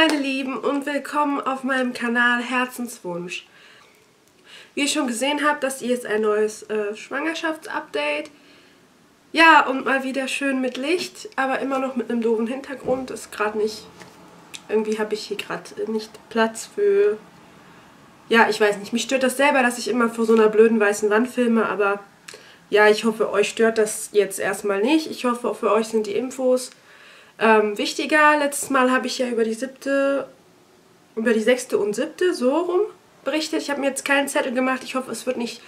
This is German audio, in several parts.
meine Lieben und willkommen auf meinem Kanal Herzenswunsch. Wie ihr schon gesehen habt, das hier ist ein neues äh, Schwangerschaftsupdate. Ja, und mal wieder schön mit Licht, aber immer noch mit einem doofen Hintergrund. Ist gerade nicht... Irgendwie habe ich hier gerade nicht Platz für... Ja, ich weiß nicht. Mich stört das selber, dass ich immer vor so einer blöden weißen Wand filme, aber ja, ich hoffe, euch stört das jetzt erstmal nicht. Ich hoffe, auch für euch sind die Infos ähm, wichtiger, letztes Mal habe ich ja über die siebte, über die sechste und siebte so rum berichtet. Ich habe mir jetzt keinen Zettel gemacht. Ich hoffe, es wird nicht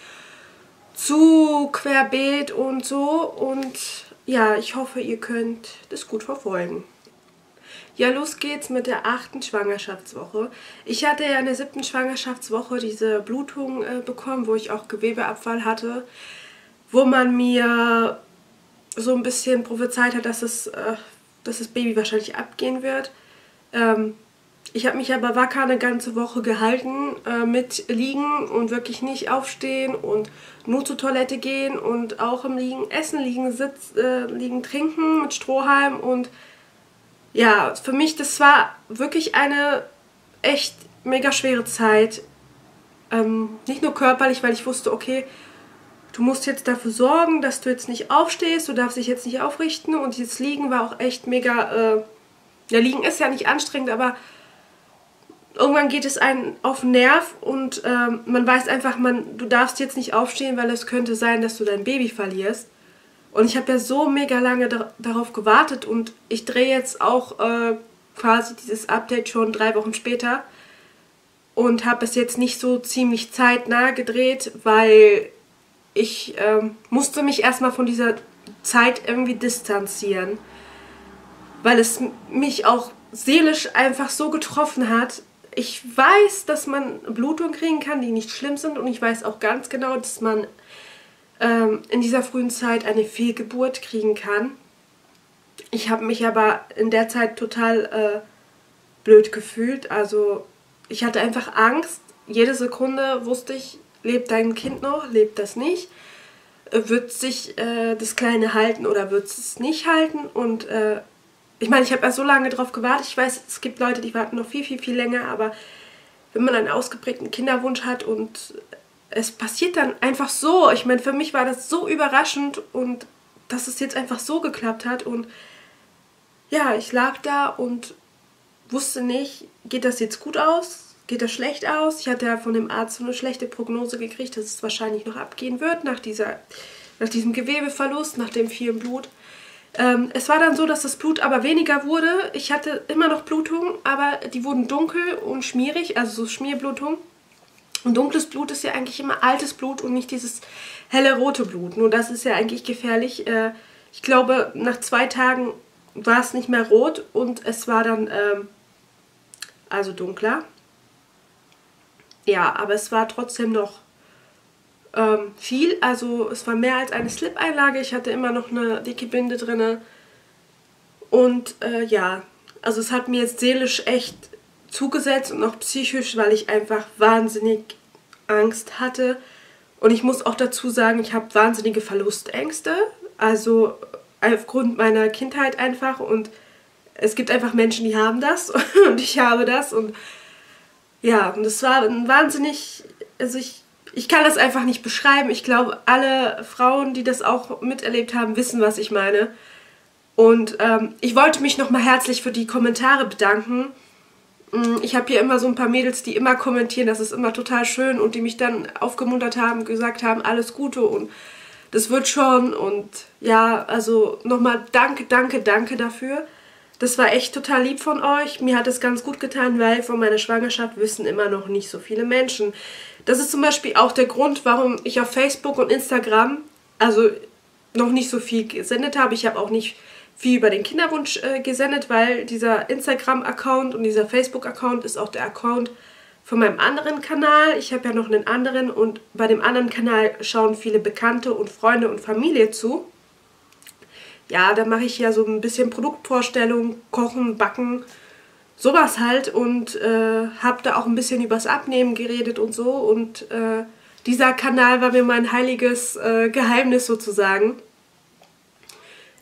zu querbeet und so. Und ja, ich hoffe, ihr könnt das gut verfolgen. Ja, los geht's mit der achten Schwangerschaftswoche. Ich hatte ja in der siebten Schwangerschaftswoche diese Blutung äh, bekommen, wo ich auch Gewebeabfall hatte, wo man mir so ein bisschen prophezeit hat, dass es äh, dass das Baby wahrscheinlich abgehen wird. Ähm, ich habe mich aber wacker eine ganze Woche gehalten äh, mit Liegen und wirklich nicht aufstehen und nur zur Toilette gehen und auch im Liegen essen, liegen, sitzen, äh, liegen trinken mit Strohhalm und ja, für mich das war wirklich eine echt mega schwere Zeit. Ähm, nicht nur körperlich, weil ich wusste, okay, du musst jetzt dafür sorgen, dass du jetzt nicht aufstehst, du darfst dich jetzt nicht aufrichten und dieses Liegen war auch echt mega, äh, ja Liegen ist ja nicht anstrengend, aber irgendwann geht es einen auf den Nerv und äh, man weiß einfach, man, du darfst jetzt nicht aufstehen, weil es könnte sein, dass du dein Baby verlierst. Und ich habe ja so mega lange da darauf gewartet und ich drehe jetzt auch äh, quasi dieses Update schon drei Wochen später und habe es jetzt nicht so ziemlich zeitnah gedreht, weil ich ähm, musste mich erstmal von dieser Zeit irgendwie distanzieren, weil es mich auch seelisch einfach so getroffen hat. Ich weiß, dass man Blutungen kriegen kann, die nicht schlimm sind und ich weiß auch ganz genau, dass man ähm, in dieser frühen Zeit eine Fehlgeburt kriegen kann. Ich habe mich aber in der Zeit total äh, blöd gefühlt. Also ich hatte einfach Angst. Jede Sekunde wusste ich, lebt dein Kind noch, lebt das nicht? Wird sich äh, das Kleine halten oder wird es nicht halten? Und äh, ich meine, ich habe ja so lange darauf gewartet. Ich weiß, es gibt Leute, die warten noch viel, viel, viel länger, aber wenn man einen ausgeprägten Kinderwunsch hat und es passiert dann einfach so. Ich meine, für mich war das so überraschend und dass es jetzt einfach so geklappt hat und ja, ich lag da und wusste nicht, geht das jetzt gut aus? Geht das schlecht aus. Ich hatte ja von dem Arzt so eine schlechte Prognose gekriegt, dass es wahrscheinlich noch abgehen wird nach, dieser, nach diesem Gewebeverlust, nach dem vielen Blut. Ähm, es war dann so, dass das Blut aber weniger wurde. Ich hatte immer noch Blutungen, aber die wurden dunkel und schmierig, also so Schmierblutung. Und dunkles Blut ist ja eigentlich immer altes Blut und nicht dieses helle rote Blut. Nur das ist ja eigentlich gefährlich. Äh, ich glaube, nach zwei Tagen war es nicht mehr rot und es war dann ähm, also dunkler. Ja, aber es war trotzdem noch ähm, viel. Also es war mehr als eine Slip-Einlage. Ich hatte immer noch eine dicke Binde drin. Und äh, ja, also es hat mir jetzt seelisch echt zugesetzt und auch psychisch, weil ich einfach wahnsinnig Angst hatte. Und ich muss auch dazu sagen, ich habe wahnsinnige Verlustängste. Also aufgrund meiner Kindheit einfach. Und es gibt einfach Menschen, die haben das. Und ich habe das. Und ja, und es war ein wahnsinnig, also ich, ich kann das einfach nicht beschreiben. Ich glaube, alle Frauen, die das auch miterlebt haben, wissen, was ich meine. Und ähm, ich wollte mich nochmal herzlich für die Kommentare bedanken. Mm, ich habe hier immer so ein paar Mädels, die immer kommentieren, das ist immer total schön und die mich dann aufgemuntert haben, gesagt haben, alles Gute und das wird schon. Und ja, also nochmal danke, danke, danke dafür. Das war echt total lieb von euch. Mir hat es ganz gut getan, weil von meiner Schwangerschaft wissen immer noch nicht so viele Menschen. Das ist zum Beispiel auch der Grund, warum ich auf Facebook und Instagram also noch nicht so viel gesendet habe. Ich habe auch nicht viel über den Kinderwunsch äh, gesendet, weil dieser Instagram-Account und dieser Facebook-Account ist auch der Account von meinem anderen Kanal. Ich habe ja noch einen anderen und bei dem anderen Kanal schauen viele Bekannte und Freunde und Familie zu ja, da mache ich ja so ein bisschen Produktvorstellung, Kochen, Backen, sowas halt und äh, habe da auch ein bisschen übers Abnehmen geredet und so und äh, dieser Kanal war mir mein heiliges äh, Geheimnis sozusagen.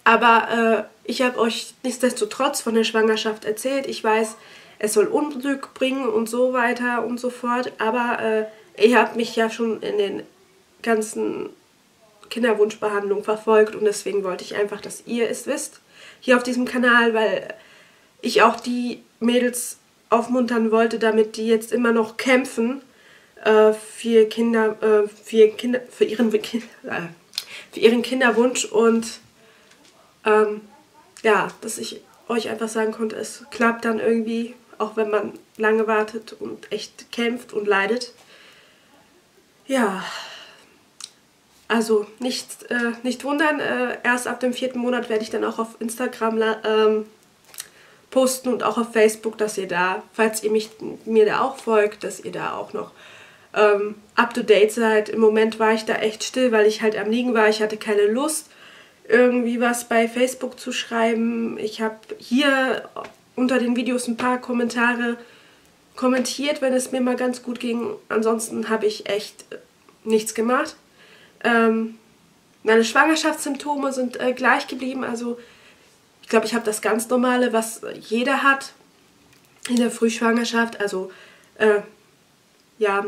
Aber äh, ich habe euch nichtsdestotrotz von der Schwangerschaft erzählt. Ich weiß, es soll Unglück bringen und so weiter und so fort. Aber äh, ihr habt mich ja schon in den ganzen Kinderwunschbehandlungen verfolgt und deswegen wollte ich einfach, dass ihr es wisst hier auf diesem Kanal, weil ich auch die Mädels aufmuntern wollte, damit die jetzt immer noch kämpfen äh, für Kinder, äh, für, Kinder, für ihren, äh, für ihren Kinderwunsch und ähm, ja, dass ich euch einfach sagen konnte, es klappt dann irgendwie, auch wenn man lange wartet und echt kämpft und leidet. Ja, also nicht, äh, nicht wundern, äh, erst ab dem vierten Monat werde ich dann auch auf Instagram ähm, posten und auch auf Facebook, dass ihr da, falls ihr mich, mir da auch folgt, dass ihr da auch noch ähm, up to date seid. Im Moment war ich da echt still, weil ich halt am Liegen war. Ich hatte keine Lust, irgendwie was bei Facebook zu schreiben. Ich habe hier unter den Videos ein paar Kommentare kommentiert, wenn es mir mal ganz gut ging. Ansonsten habe ich echt nichts gemacht. Ähm, meine Schwangerschaftssymptome sind äh, gleich geblieben. Also ich glaube, ich habe das ganz Normale, was jeder hat in der Frühschwangerschaft. Also äh, ja,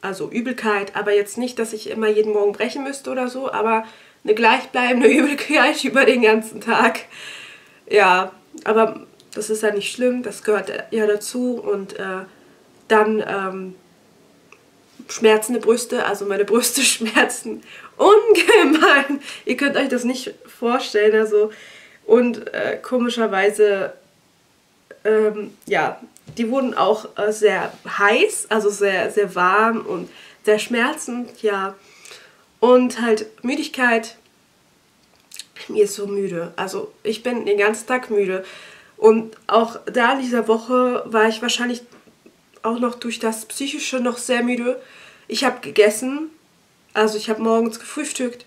also Übelkeit, aber jetzt nicht, dass ich immer jeden Morgen brechen müsste oder so, aber eine gleichbleibende Übelkeit über den ganzen Tag. Ja, aber das ist ja nicht schlimm, das gehört ja dazu und äh, dann ähm, schmerzende Brüste, also meine Brüste schmerzen ungemein. Ihr könnt euch das nicht vorstellen, also und äh, komischerweise, ähm, ja, die wurden auch äh, sehr heiß, also sehr, sehr warm und sehr schmerzend, ja. Und halt Müdigkeit, mir ist so müde, also ich bin den ganzen Tag müde. Und auch da in dieser Woche war ich wahrscheinlich auch noch durch das Psychische noch sehr müde. Ich habe gegessen, also ich habe morgens gefrühstückt,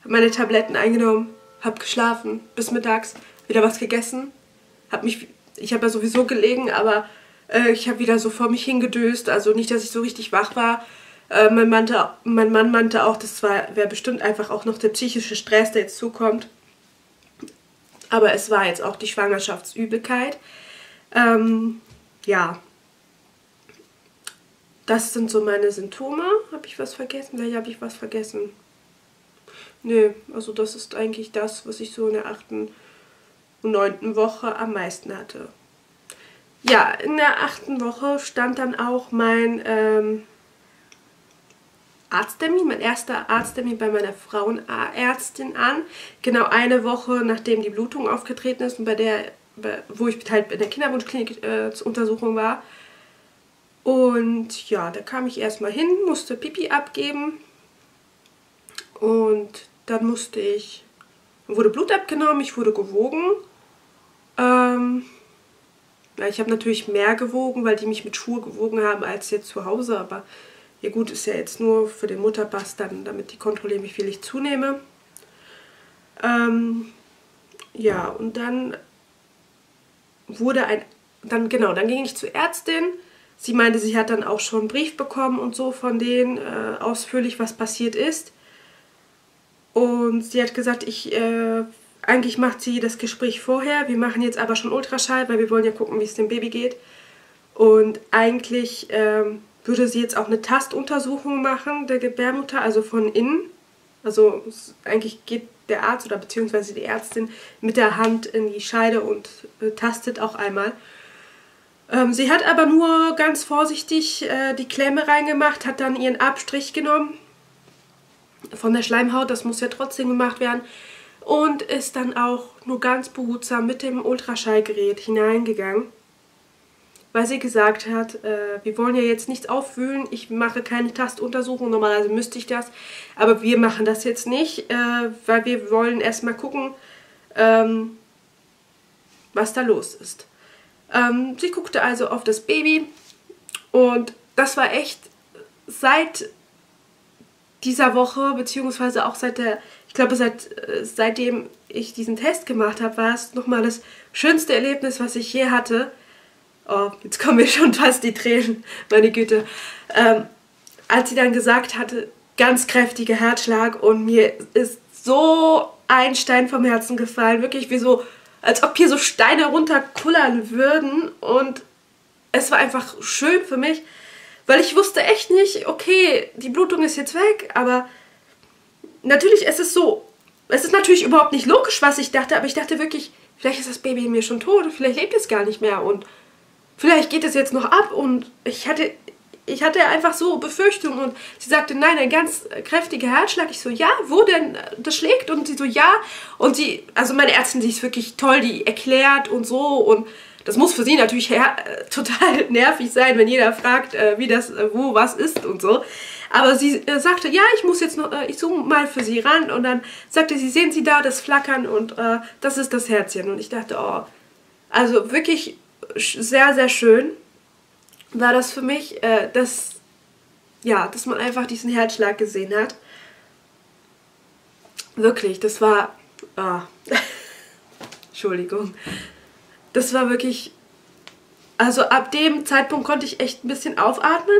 habe meine Tabletten eingenommen, habe geschlafen bis mittags, wieder was gegessen, habe mich, ich habe ja sowieso gelegen, aber äh, ich habe wieder so vor mich hingedöst, also nicht, dass ich so richtig wach war. Äh, mein, meinte, mein Mann meinte auch, das wäre bestimmt einfach auch noch der psychische Stress, der jetzt zukommt. Aber es war jetzt auch die Schwangerschaftsübelkeit. Ähm, ja, das sind so meine Symptome. Habe ich was vergessen? Vielleicht habe ich was vergessen. Nö, also das ist eigentlich das, was ich so in der achten und neunten Woche am meisten hatte. Ja, in der achten Woche stand dann auch mein ähm, Arzttermin, mein erster Arzttermin bei meiner Frauenärztin an. Genau eine Woche nachdem die Blutung aufgetreten ist und bei der, wo ich halt in der Kinderwunschklinik äh, zur Untersuchung war. Und ja, da kam ich erstmal hin, musste Pipi abgeben und dann musste ich, wurde Blut abgenommen, ich wurde gewogen. Ähm, ja, ich habe natürlich mehr gewogen, weil die mich mit Schuhe gewogen haben als jetzt zu Hause, aber ja gut, ist ja jetzt nur für den Mutterpass dann, damit die kontrollieren, wie viel ich zunehme. Ähm, ja, und dann wurde ein, dann genau, dann ging ich zur Ärztin Sie meinte, sie hat dann auch schon einen Brief bekommen und so von denen äh, ausführlich, was passiert ist. Und sie hat gesagt, ich, äh, eigentlich macht sie das Gespräch vorher. Wir machen jetzt aber schon Ultraschall, weil wir wollen ja gucken, wie es dem Baby geht. Und eigentlich ähm, würde sie jetzt auch eine Tastuntersuchung machen der Gebärmutter, also von innen. Also eigentlich geht der Arzt oder beziehungsweise die Ärztin mit der Hand in die Scheide und äh, tastet auch einmal. Ähm, sie hat aber nur ganz vorsichtig äh, die Klemme reingemacht, hat dann ihren Abstrich genommen von der Schleimhaut, das muss ja trotzdem gemacht werden, und ist dann auch nur ganz behutsam mit dem Ultraschallgerät hineingegangen, weil sie gesagt hat, äh, wir wollen ja jetzt nichts aufwühlen, ich mache keine Tastuntersuchung, normalerweise müsste ich das, aber wir machen das jetzt nicht, äh, weil wir wollen erstmal gucken, ähm, was da los ist. Ähm, sie guckte also auf das Baby und das war echt seit dieser Woche, beziehungsweise auch seit der, ich glaube seit, äh, seitdem ich diesen Test gemacht habe, war es nochmal das schönste Erlebnis, was ich je hatte. Oh, jetzt kommen mir schon fast die Tränen, meine Güte. Ähm, als sie dann gesagt hatte, ganz kräftiger Herzschlag und mir ist so ein Stein vom Herzen gefallen, wirklich wie so als ob hier so Steine runterkullern würden. Und es war einfach schön für mich, weil ich wusste echt nicht, okay, die Blutung ist jetzt weg, aber natürlich ist es so, es ist natürlich überhaupt nicht logisch, was ich dachte, aber ich dachte wirklich, vielleicht ist das Baby in mir schon tot, vielleicht lebt es gar nicht mehr und vielleicht geht es jetzt noch ab und ich hatte, ich hatte einfach so Befürchtungen und sie sagte, nein, ein ganz kräftiger Herzschlag. Ich so, ja, wo denn? Das schlägt und sie so, ja. Und sie, also meine Ärztin, die ist wirklich toll, die erklärt und so und das muss für sie natürlich äh, total nervig sein, wenn jeder fragt, äh, wie das, äh, wo, was ist und so. Aber sie sagte, ja, ich muss jetzt noch, ich zoome mal für sie ran. Und dann sagte sie, sehen Sie da das Flackern und äh, das ist das Herzchen. Und ich dachte, oh, also wirklich sehr, sehr schön war das für mich, dass, ja, dass man einfach diesen Herzschlag gesehen hat. Wirklich, das war, oh. Entschuldigung, das war wirklich, also ab dem Zeitpunkt konnte ich echt ein bisschen aufatmen.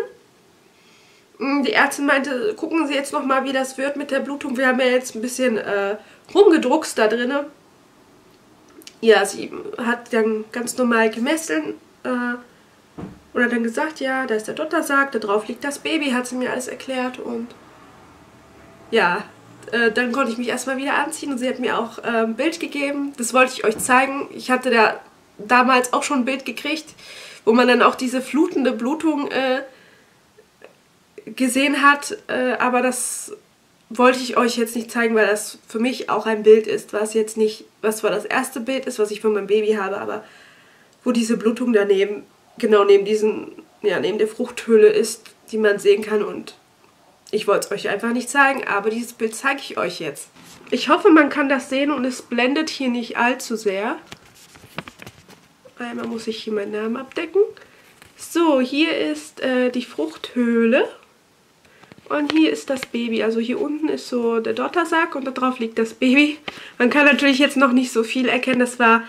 Mm, die Ärztin meinte, gucken Sie jetzt nochmal, wie das wird mit der Blutung. Wir haben ja jetzt ein bisschen äh, rumgedruckst da drinnen. Ja, sie hat dann ganz normal gemessen äh, und hat dann gesagt, ja, da ist der Dottersack, da drauf liegt das Baby, hat sie mir alles erklärt und ja, äh, dann konnte ich mich erstmal wieder anziehen und sie hat mir auch äh, ein Bild gegeben. Das wollte ich euch zeigen. Ich hatte da damals auch schon ein Bild gekriegt, wo man dann auch diese flutende Blutung äh, gesehen hat, äh, aber das wollte ich euch jetzt nicht zeigen, weil das für mich auch ein Bild ist, was jetzt nicht, was zwar das erste Bild ist, was ich von meinem Baby habe, aber wo diese Blutung daneben, genau neben diesen, ja, neben der Fruchthöhle ist, die man sehen kann und ich wollte es euch einfach nicht zeigen, aber dieses Bild zeige ich euch jetzt. Ich hoffe, man kann das sehen und es blendet hier nicht allzu sehr. Einmal muss ich hier meinen Namen abdecken. So, hier ist äh, die Fruchthöhle. Und hier ist das Baby. Also hier unten ist so der Dottersack und da drauf liegt das Baby. Man kann natürlich jetzt noch nicht so viel erkennen. Das war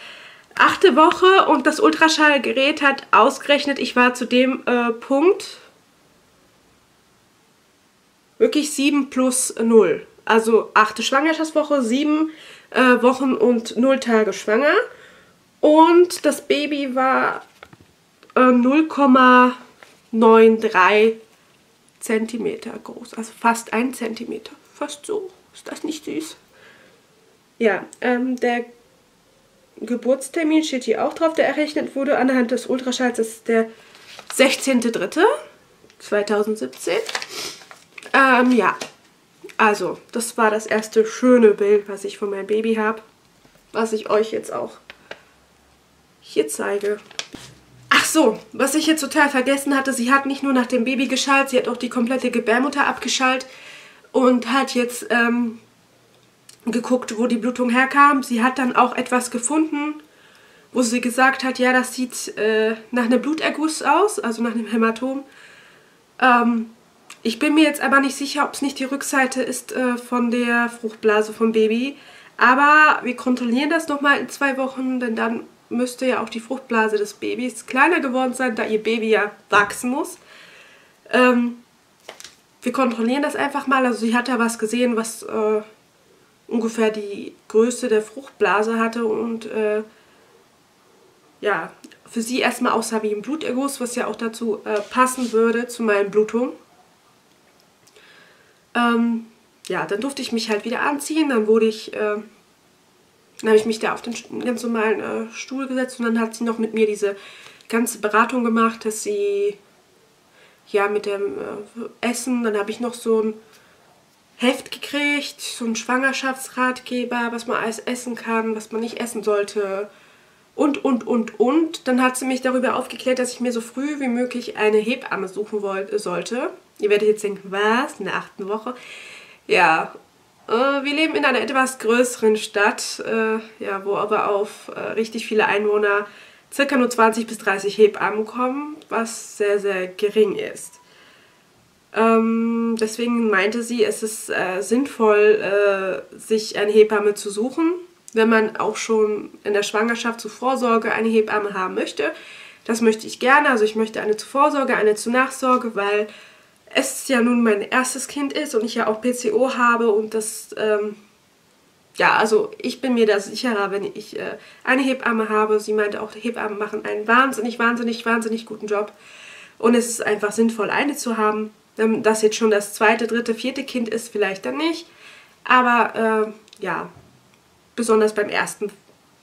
achte Woche und das Ultraschallgerät hat ausgerechnet, ich war zu dem äh, Punkt wirklich 7 plus 0. Also achte Schwangerschaftswoche, 7 äh, Wochen und 0 Tage schwanger. Und das Baby war äh, 0,93 Zentimeter groß. Also fast ein Zentimeter. Fast so. Ist das nicht süß? Ja, ähm, der Geburtstermin steht hier auch drauf, der errechnet wurde anhand des Ultraschalls. Das ist der 16.03.2017. Ähm, ja, also das war das erste schöne Bild, was ich von meinem Baby habe. Was ich euch jetzt auch hier zeige. Ach so, was ich jetzt total vergessen hatte, sie hat nicht nur nach dem Baby geschaltet, sie hat auch die komplette Gebärmutter abgeschaltet und hat jetzt ähm, geguckt, wo die Blutung herkam. Sie hat dann auch etwas gefunden, wo sie gesagt hat, ja, das sieht äh, nach einem Bluterguss aus, also nach einem Hämatom. Ähm, ich bin mir jetzt aber nicht sicher, ob es nicht die Rückseite ist äh, von der Fruchtblase vom Baby. Aber wir kontrollieren das nochmal in zwei Wochen, denn dann müsste ja auch die Fruchtblase des Babys kleiner geworden sein, da ihr Baby ja wachsen muss. Ähm, wir kontrollieren das einfach mal. Also sie hat da was gesehen, was äh, ungefähr die Größe der Fruchtblase hatte und äh, ja, für sie erstmal aussah wie ein Bluterguss, was ja auch dazu äh, passen würde zu meinen Blutungen. Ähm, ja, dann durfte ich mich halt wieder anziehen, dann wurde ich äh, dann habe ich mich da auf den ganz normalen äh, Stuhl gesetzt und dann hat sie noch mit mir diese ganze Beratung gemacht, dass sie ja mit dem äh, Essen, dann habe ich noch so ein Heft gekriegt, so ein Schwangerschaftsratgeber, was man alles essen kann, was man nicht essen sollte und, und, und, und. Dann hat sie mich darüber aufgeklärt, dass ich mir so früh wie möglich eine Hebamme suchen wollte, sollte. Ihr werdet jetzt denken, was, in der achten Woche? Ja, äh, wir leben in einer etwas größeren Stadt, äh, ja, wo aber auf äh, richtig viele Einwohner circa nur 20 bis 30 Hebammen kommen, was sehr, sehr gering ist. Ähm, deswegen meinte sie, es ist äh, sinnvoll, äh, sich eine Hebamme zu suchen, wenn man auch schon in der Schwangerschaft zur Vorsorge eine Hebamme haben möchte. Das möchte ich gerne, also ich möchte eine zur Vorsorge, eine zur Nachsorge, weil es ja nun mein erstes Kind ist und ich ja auch PCO habe und das ähm, ja, also ich bin mir da sicherer, wenn ich äh, eine Hebamme habe. Sie meinte auch, Hebammen machen einen wahnsinnig, wahnsinnig, wahnsinnig guten Job. Und es ist einfach sinnvoll, eine zu haben. Ähm, das jetzt schon das zweite, dritte, vierte Kind ist, vielleicht dann nicht. Aber äh, ja, besonders beim ersten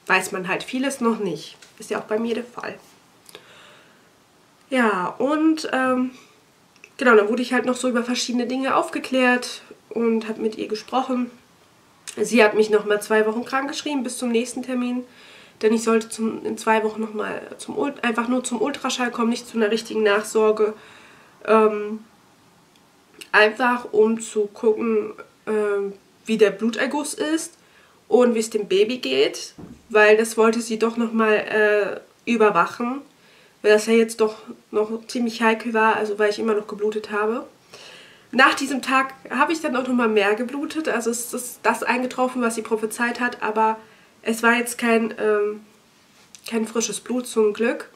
weiß man halt vieles noch nicht. Ist ja auch bei mir der Fall. Ja, und ähm, genau, dann wurde ich halt noch so über verschiedene Dinge aufgeklärt und habe mit ihr gesprochen. Sie hat mich nochmal zwei Wochen krank geschrieben bis zum nächsten Termin. Denn ich sollte zum, in zwei Wochen nochmal einfach nur zum Ultraschall kommen, nicht zu einer richtigen Nachsorge. Ähm, einfach um zu gucken, äh, wie der Bluterguss ist und wie es dem Baby geht, weil das wollte sie doch nochmal äh, überwachen, weil das ja jetzt doch noch ziemlich heikel war, also weil ich immer noch geblutet habe. Nach diesem Tag habe ich dann auch nochmal mehr geblutet, also es ist das eingetroffen, was sie prophezeit hat, aber es war jetzt kein, ähm, kein frisches Blut zum Glück.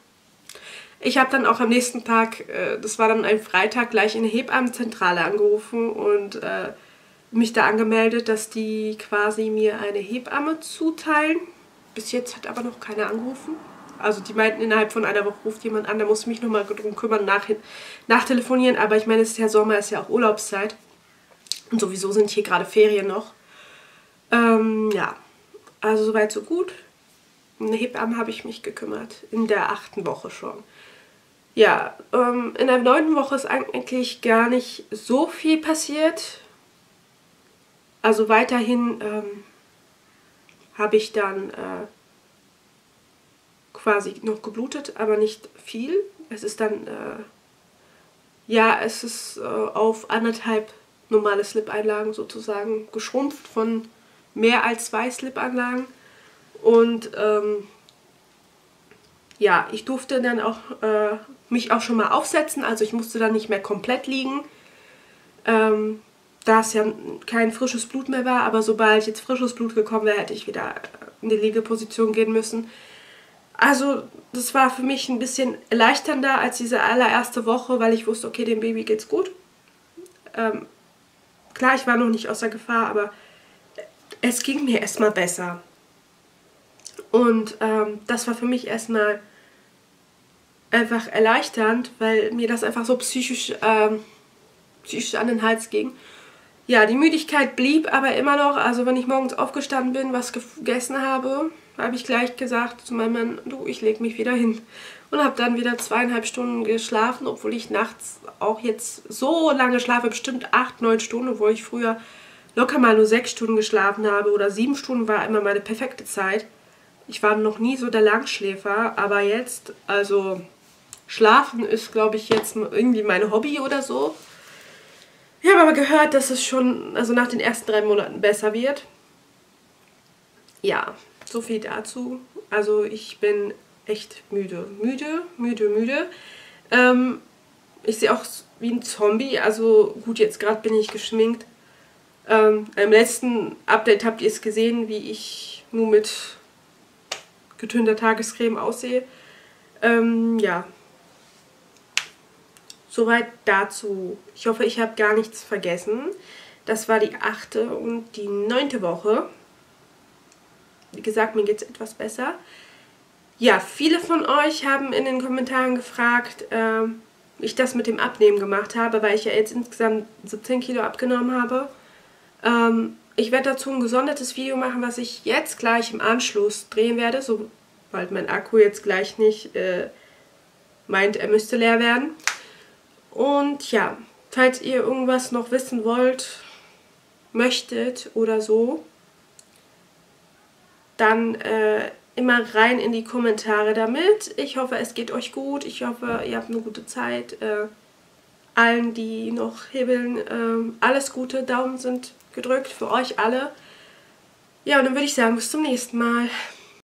Ich habe dann auch am nächsten Tag, äh, das war dann ein Freitag, gleich in der Hebammenzentrale angerufen und äh, mich da angemeldet, dass die quasi mir eine Hebamme zuteilen. Bis jetzt hat aber noch keiner angerufen. Also die meinten, innerhalb von einer Woche ruft jemand an, da muss ich mich nochmal drum kümmern, nach, nachtelefonieren. Aber ich meine, es ist ja Sommer, ist ja auch Urlaubszeit. Und sowieso sind hier gerade Ferien noch. Ähm, ja, also soweit so gut. Um eine Hebamme habe ich mich gekümmert. In der achten Woche schon. Ja, ähm, in der neunten Woche ist eigentlich gar nicht so viel passiert. Also weiterhin ähm, habe ich dann äh, quasi noch geblutet, aber nicht viel. Es ist dann, äh, ja, es ist äh, auf anderthalb normale Slip-Einlagen sozusagen geschrumpft von mehr als zwei Slip-Anlagen. Und ähm, ja, ich durfte dann auch äh, mich auch schon mal aufsetzen, also ich musste dann nicht mehr komplett liegen. Ähm, da es ja kein frisches Blut mehr war, aber sobald jetzt frisches Blut gekommen wäre, hätte ich wieder in die Liegeposition gehen müssen. Also das war für mich ein bisschen erleichternder als diese allererste Woche, weil ich wusste, okay, dem Baby geht's gut. Ähm, klar, ich war noch nicht außer Gefahr, aber es ging mir erstmal besser. Und ähm, das war für mich erstmal einfach erleichternd, weil mir das einfach so psychisch, ähm, psychisch an den Hals ging. Ja, die Müdigkeit blieb aber immer noch. Also wenn ich morgens aufgestanden bin, was gegessen habe, habe ich gleich gesagt zu meinem Mann, du, ich lege mich wieder hin. Und habe dann wieder zweieinhalb Stunden geschlafen, obwohl ich nachts auch jetzt so lange schlafe, bestimmt acht, neun Stunden, obwohl ich früher locker mal nur sechs Stunden geschlafen habe oder sieben Stunden war immer meine perfekte Zeit. Ich war noch nie so der Langschläfer, aber jetzt, also Schlafen ist, glaube ich, jetzt irgendwie mein Hobby oder so. Ich habe aber gehört, dass es schon, also nach den ersten drei Monaten besser wird. Ja, so viel dazu. Also ich bin echt müde. Müde, müde, müde. Ähm, ich sehe auch wie ein Zombie. Also gut, jetzt gerade bin ich geschminkt. Ähm, Im letzten Update habt ihr es gesehen, wie ich nur mit getönter Tagescreme aussehe. Ähm, ja. Soweit dazu. Ich hoffe, ich habe gar nichts vergessen. Das war die achte und die neunte Woche. Wie gesagt, mir geht es etwas besser. Ja, viele von euch haben in den Kommentaren gefragt, äh, wie ich das mit dem Abnehmen gemacht habe, weil ich ja jetzt insgesamt 17 Kilo abgenommen habe. Ähm, ich werde dazu ein gesondertes Video machen, was ich jetzt gleich im Anschluss drehen werde, sobald mein Akku jetzt gleich nicht äh, meint, er müsste leer werden. Und ja, falls ihr irgendwas noch wissen wollt, möchtet oder so, dann äh, immer rein in die Kommentare damit. Ich hoffe, es geht euch gut. Ich hoffe, ihr habt eine gute Zeit. Äh, allen, die noch hebeln, äh, alles Gute. Daumen sind gedrückt für euch alle. Ja, und dann würde ich sagen, bis zum nächsten Mal.